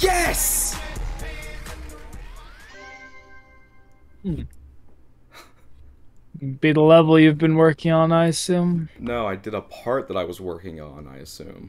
Yes! Hmm. Be the level you've been working on, I assume. No, I did a part that I was working on, I assume.